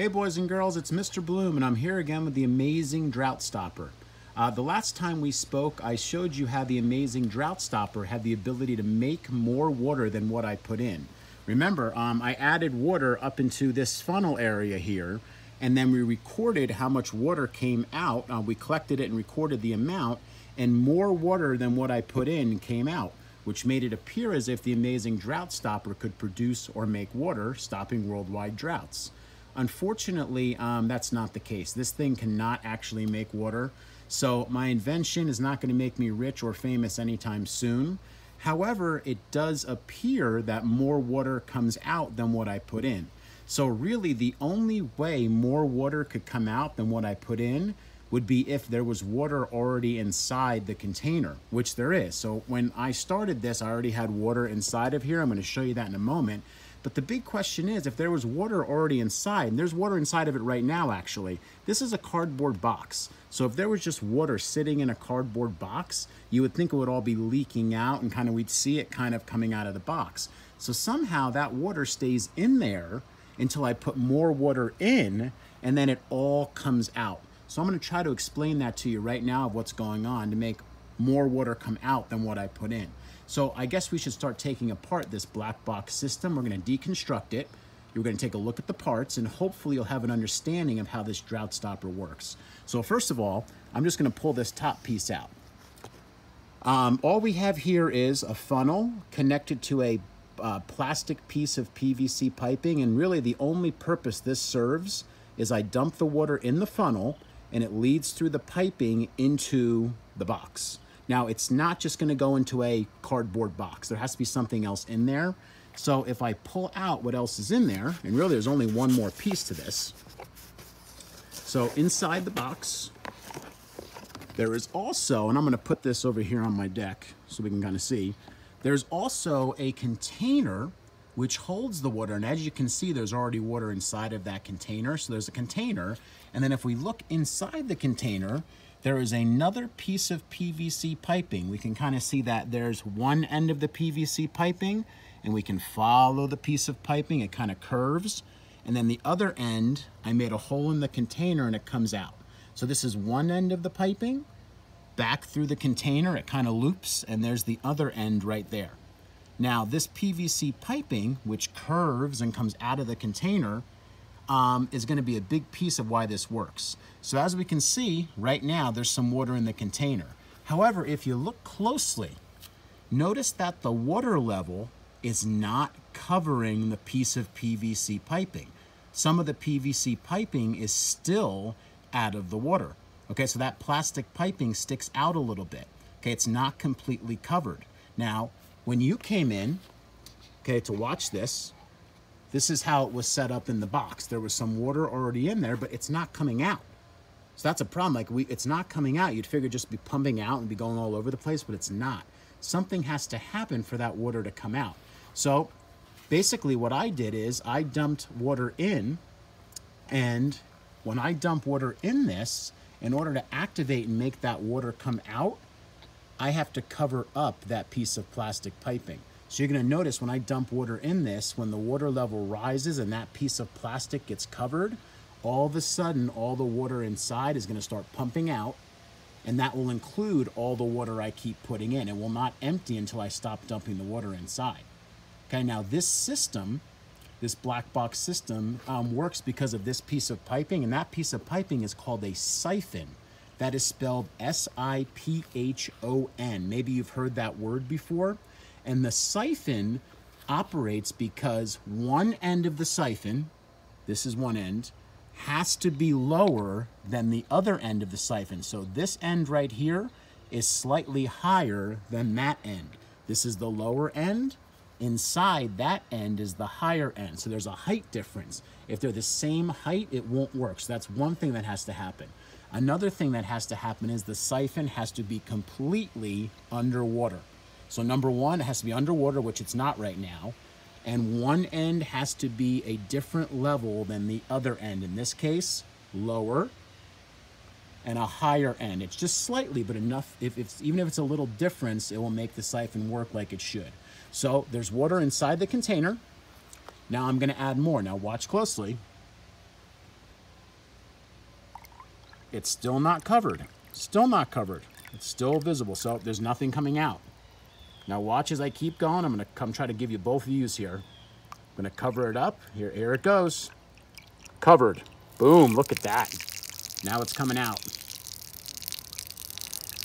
Hey boys and girls, it's Mr. Bloom and I'm here again with the amazing Drought Stopper. Uh, the last time we spoke, I showed you how the amazing Drought Stopper had the ability to make more water than what I put in. Remember, um, I added water up into this funnel area here and then we recorded how much water came out. Uh, we collected it and recorded the amount and more water than what I put in came out which made it appear as if the amazing drought stopper could produce or make water, stopping worldwide droughts. Unfortunately, um, that's not the case. This thing cannot actually make water, so my invention is not going to make me rich or famous anytime soon. However, it does appear that more water comes out than what I put in. So really, the only way more water could come out than what I put in would be if there was water already inside the container, which there is. So when I started this, I already had water inside of here. I'm gonna show you that in a moment. But the big question is, if there was water already inside, and there's water inside of it right now, actually, this is a cardboard box. So if there was just water sitting in a cardboard box, you would think it would all be leaking out and kind of, we'd see it kind of coming out of the box. So somehow that water stays in there until I put more water in, and then it all comes out. So I'm gonna try to explain that to you right now of what's going on to make more water come out than what I put in. So I guess we should start taking apart this black box system. We're gonna deconstruct it. You're gonna take a look at the parts and hopefully you'll have an understanding of how this drought stopper works. So first of all, I'm just gonna pull this top piece out. Um, all we have here is a funnel connected to a uh, plastic piece of PVC piping and really the only purpose this serves is I dump the water in the funnel and it leads through the piping into the box. Now, it's not just gonna go into a cardboard box. There has to be something else in there. So if I pull out what else is in there, and really there's only one more piece to this. So inside the box, there is also, and I'm gonna put this over here on my deck so we can kind of see, there's also a container which holds the water. And as you can see, there's already water inside of that container. So there's a container. And then if we look inside the container, there is another piece of PVC piping. We can kind of see that there's one end of the PVC piping and we can follow the piece of piping. It kind of curves. And then the other end, I made a hole in the container and it comes out. So this is one end of the piping, back through the container, it kind of loops, and there's the other end right there. Now this PVC piping, which curves and comes out of the container, um, is gonna be a big piece of why this works. So as we can see, right now, there's some water in the container. However, if you look closely, notice that the water level is not covering the piece of PVC piping. Some of the PVC piping is still out of the water. Okay, so that plastic piping sticks out a little bit. Okay, it's not completely covered. Now, when you came in, okay, to watch this, this is how it was set up in the box. There was some water already in there, but it's not coming out. So that's a problem. Like we, it's not coming out. You'd figure just be pumping out and be going all over the place, but it's not. Something has to happen for that water to come out. So basically what I did is I dumped water in and when I dump water in this, in order to activate and make that water come out, I have to cover up that piece of plastic piping. So you're gonna notice when I dump water in this, when the water level rises and that piece of plastic gets covered, all of a sudden, all the water inside is gonna start pumping out and that will include all the water I keep putting in. It will not empty until I stop dumping the water inside. Okay, now this system, this black box system um, works because of this piece of piping and that piece of piping is called a siphon. That is spelled S-I-P-H-O-N. Maybe you've heard that word before. And the siphon operates because one end of the siphon, this is one end, has to be lower than the other end of the siphon. So this end right here is slightly higher than that end. This is the lower end. Inside that end is the higher end. So there's a height difference. If they're the same height, it won't work. So that's one thing that has to happen. Another thing that has to happen is the siphon has to be completely underwater. So number one, it has to be underwater, which it's not right now. And one end has to be a different level than the other end. In this case, lower and a higher end. It's just slightly, but enough, if it's, even if it's a little difference, it will make the siphon work like it should. So there's water inside the container. Now I'm gonna add more. Now watch closely. it's still not covered. Still not covered. It's still visible, so there's nothing coming out. Now watch as I keep going. I'm gonna come try to give you both views here. I'm gonna cover it up. Here, here it goes. Covered. Boom, look at that. Now it's coming out.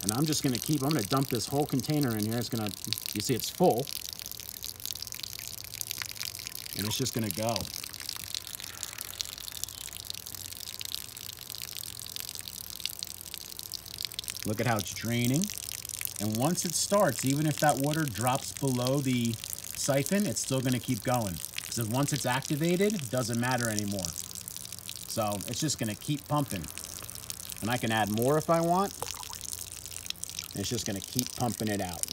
And I'm just gonna keep, I'm gonna dump this whole container in here. It's gonna, you see it's full. And it's just gonna go. Look at how it's draining. And once it starts, even if that water drops below the siphon, it's still gonna keep going. Because once it's activated, it doesn't matter anymore. So it's just gonna keep pumping. And I can add more if I want. It's just gonna keep pumping it out.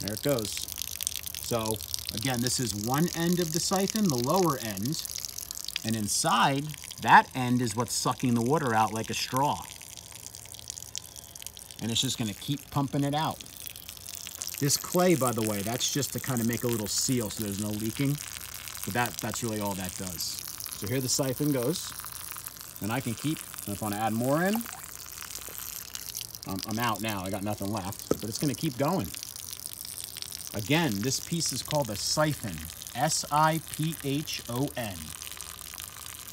There it goes. So again, this is one end of the siphon, the lower end. And inside, that end is what's sucking the water out like a straw and it's just gonna keep pumping it out. This clay, by the way, that's just to kind of make a little seal so there's no leaking. But that, that's really all that does. So here the siphon goes, and I can keep, if I wanna add more in, I'm, I'm out now, I got nothing left, but it's gonna keep going. Again, this piece is called a siphon, S-I-P-H-O-N.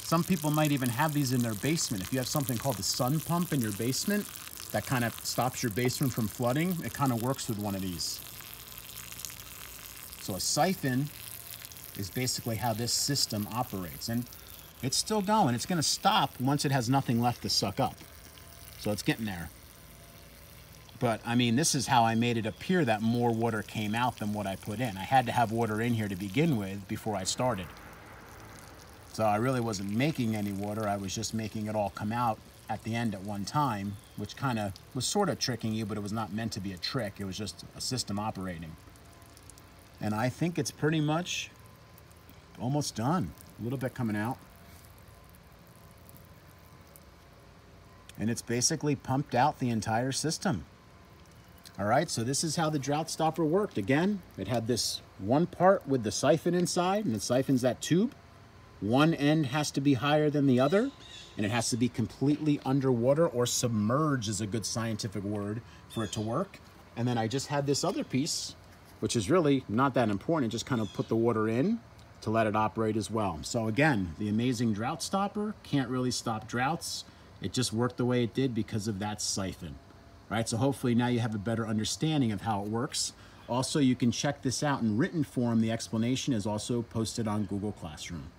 Some people might even have these in their basement. If you have something called the sump pump in your basement, that kind of stops your basement from flooding. It kind of works with one of these. So a siphon is basically how this system operates. And it's still going. It's going to stop once it has nothing left to suck up. So it's getting there. But I mean, this is how I made it appear that more water came out than what I put in. I had to have water in here to begin with before I started. So I really wasn't making any water. I was just making it all come out at the end at one time, which kind of was sort of tricking you, but it was not meant to be a trick. It was just a system operating. And I think it's pretty much almost done. A little bit coming out. And it's basically pumped out the entire system. All right, so this is how the drought stopper worked. Again, it had this one part with the siphon inside, and it siphon's that tube. One end has to be higher than the other and it has to be completely underwater or submerged is a good scientific word for it to work. And then I just had this other piece, which is really not that important. just kind of put the water in to let it operate as well. So again, the amazing drought stopper can't really stop droughts. It just worked the way it did because of that siphon. Right, so hopefully now you have a better understanding of how it works. Also, you can check this out in written form. The explanation is also posted on Google Classroom.